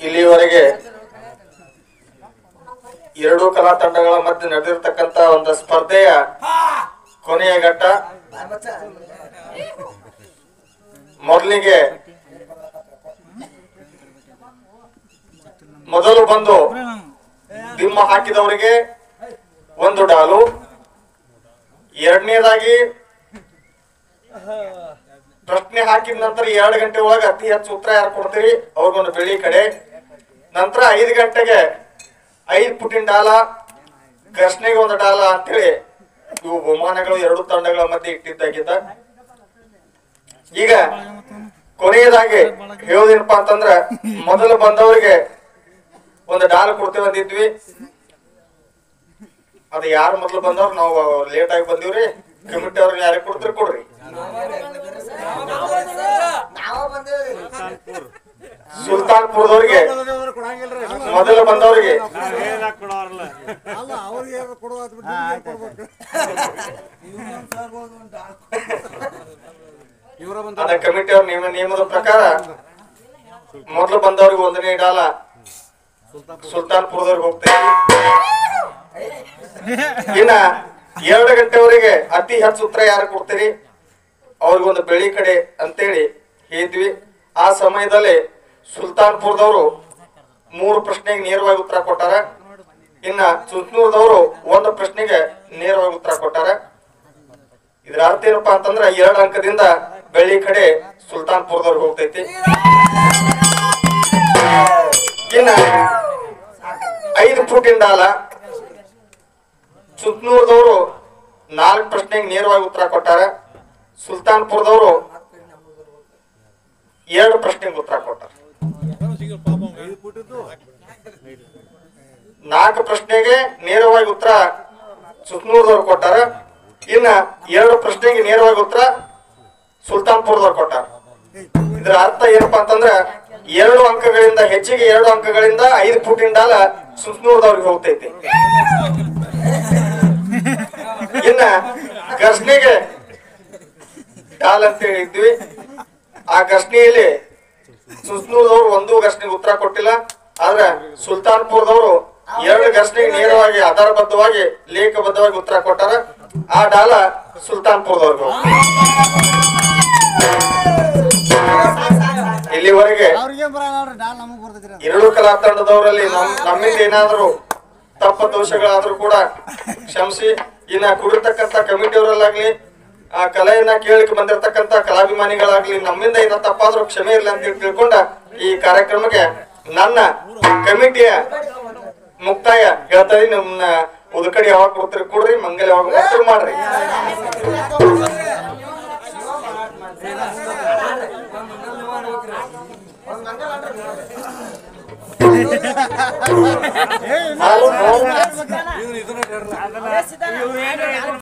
ಇಲ್ಲಿಯವರೆಗೆ ಎರಡೂ ಕಲಾ ತಂಡಗಳ ಮಧ್ಯೆ ನಡೆದಿರ್ತಕ್ಕಂತ ಒಂದು ಸ್ಪರ್ಧೆಯ ಕೊನೆಯ ಘಟ್ಟ ಮೊದಲಿಗೆ ಮೊದಲು ಬಂದು ದಿಮ್ಮ ಹಾಕಿದವರಿಗೆ ಒಂದು ಡಾಲು. ಎರಡನೇದಾಗಿ ಪ್ರಶ್ನೆ ಹಾಕಿದ ನಂತರ ಎರಡು ಗಂಟೆ ಒಳಗೆ ಅತಿ ಹೆಚ್ಚು ಉತ್ತರ ಯಾರು ಕೊಡ್ತೀರಿ? ಅವ್ರಿಗೊಂದು ಬೆಳಿ ಕಡೆ. ನಂತರ ಐದು ಗಂಟೆಗೆ ಐದು ಪುಟಿನ ಡಾಲ, ಘರ್ಷಣೆಗೆ ಒಂದು ಡಾಲ ಅಂತೇಳಿ ಇವು ಬಹುಮಾನಗಳು, ಎರಡು ತಂಡಗಳ ಮಧ್ಯೆ ಇಟ್ಟಿದ್ದಾಗಿದ್ದ. ಈಗ ಕೊನೆಯದಾಗಿ ಹೇಳೋದೇನಪ್ಪಾ ಅಂತಂದ್ರ, ಮೊದಲು ಬಂದವರಿಗೆ ಒಂದು ಡಾಲ ಕೊಡ್ತೇವೆ ಅಂದಿದ್ವಿ. ಅದು ಯಾರು ಮೊದಲು ಬಂದವ್ರು? ನಾವು ಲೇಟ್ ಆಗಿ ಬಂದಿವ್ರಿ. ಕಮಿಟಿ ಅವ್ರಿಗೆ ಯಾರಿಗೆ ಕೊಡ್ತೀರಿ? ಕೊಡ್ರಿ. ಸುಲ್ತಾನ್ಪುರದವ್ರಿಗೆ ಮೊದಲು ಬಂದವ್ರಿಗೆ. ಅದ ಕಮಿಟಿ ಅವ್ರ ನಿಯಮ ನಿಯಮದ ಪ್ರಕಾರ ಮೊದಲು ಬಂದವ್ರಿಗೆ ಒಂದನೇ ಡಾಲ ಸುಲ್ತಾನ್ಪುರದವ್ರಿಗೆ ಹೋಗ್ತೇವೆ ಇನ್ನ ಎರಡು ಗಂಟೆವರೆಗೆ ಅತಿ ಹೆಚ್ಚು ಉತ್ತರ ಯಾರು ಕೊಡ್ತೀರಿ? ಅವ್ರಿಗೊಂದು ಬೆಳಿ ಕಡೆ ಅಂತೇಳಿ ಹೇಳಿದ್ವಿ. ಆ ಸಮಯದಲ್ಲಿ ಸುಲ್ತಾನ್ಪುರದವರು ಮೂರು ಪ್ರಶ್ನೆಗೆ ನೇರವಾಗಿ ಉತ್ತರ ಕೊಟ್ಟಾರ. ಇನ್ನ ಸುತ್ನೂರದವರು ಒಂದು ಪ್ರಶ್ನೆಗೆ ನೇರವಾಗಿ ಉತ್ತರ ಕೊಟ್ಟಾರ. ಇದ್ರ ಅರ್ಥ ಏನಪ್ಪಾ ಅಂತಂದ್ರ ಎರಡು ಅಂಕದಿಂದ ಬೆಳ್ಳಿ ಕಡೆ ಸುಲ್ತಾನ್ಪುರದವ್ರಿಗೆ ಹೋಗ್ತೈತಿ. ಇನ್ನ ಐದು ಫೂಟಿನ ಅಲ್ಲ ಸುತ್ನೂರದವರು ನಾಲ್ಕು ಪ್ರಶ್ನೆಗೆ ನೇರವಾಗಿ ಉತ್ತರ ಕೊಟ್ಟಾರ. ಸುಲ್ತಾನ್ಪುರದವರು ಎರಡು ಪ್ರಶ್ನೆಗೆ ಉತ್ತರ ಕೊಟ್ಟಾರ. ನಾಲ್ಕು ಪ್ರಶ್ನೆಗೆ ನೇರವಾಗಿ ಉತ್ತರ ಸುತ್ನೂರ್ದವ್ರು ಕೊಟ್ಟಾರ. ಇನ್ನ ಎರಡು ಪ್ರಶ್ನೆಗೆ ನೇರವಾಗಿ ಉತ್ತರ ಸುಲ್ತಾನ್ಪುರದವ್ರು ಕೊಟ್ಟಾರ. ಇದರ ಅರ್ಥ ಏನಪ್ಪಾ ಅಂತಂದ್ರ ಎರಡು ಅಂಕಗಳಿಂದ ಹೆಚ್ಚಿಗೆ ಎರಡು ಅಂಕಗಳಿಂದ ಐದು ಫುಟಿನ ಡಾಲ ಸುತ್ನೂರ್ದವ್ರಿಗೆ ಹೋಗ್ತೈತಿ. ಇನ್ನ ಘರ್ಷಣೆಗೆ ಡಾಲ್ ಅಂತ ಹೇಳಿದ್ವಿ. ಆ ಘರ್ಷಣೆಯಲ್ಲಿ ಸುಸ್ನೂರ್ದವ್ರು ಒಂದು ಘರ್ಷಣೆಗೆ ಉತ್ತರ ಕೊಟ್ಟಿಲ್ಲ. ಆದ್ರೆ ಸುಲ್ತಾನ್ಪುರದವರು ಎರಡು ಘರ್ಷಣೆಗೆ ನೇರವಾಗಿ ಆಧಾರಬದ್ಧವಾಗಿ ಲೇಖಬದ್ಧವಾಗಿ ಉತ್ತರ ಕೊಟ್ಟಾರ. ಆ ಡಾಲ ಸುಲ್ತಾನ್ಪುರದವ್ರಿಗೆ. ಇಲ್ಲಿವರೆಗೆ. ಎರಡು ಕಲಾ ತಂಡದವರಲ್ಲಿ ನಮ್ ನಮ್ಮಿಂದ ಏನಾದರೂ ತಪ್ಪ ದೋಷಗಳಾದ್ರೂ ಕೂಡ ಕ್ಷಮಿಸಿ. ಇನ್ನ ಕುಡಿರ್ತಕ್ಕಂತ ಕಮಿಟಿಯವರಲ್ಲಾಗ್ಲಿ ಆ ಕಲೆಯನ್ನ ಕೇಳಕ್ಕೆ ಬಂದಿರತಕ್ಕಂತ ಕಲಾಭಿಮಾನಿಗಳಾಗ್ಲಿ ನಮ್ಮಿಂದ ಏನೋ ತಪ್ಪಾದ್ರೂ ಕ್ಷಮೆ ಇರಲಿ ಅಂತ ಹೇಳಿ ತಿಳ್ಕೊಂಡ ಈ ಕಾರ್ಯಕ್ರಮಕ್ಕೆ ನನ್ನ ಕಮಿಟಿಯ ಮುಕ್ತಾಯ ಹೇಳ್ತಾ ನಮ್ಮನ್ನ ಉದಕಡಿ ಯಾವಾಗ ಕೊಡ್ತೀರಿ ಕೊಡ್ರಿ ಮಂಗಲ್ ಯಾವಾಗ ಕೊಡ್ತೀರಿ ಮಾಡ್ರಿ. ನಾನು-.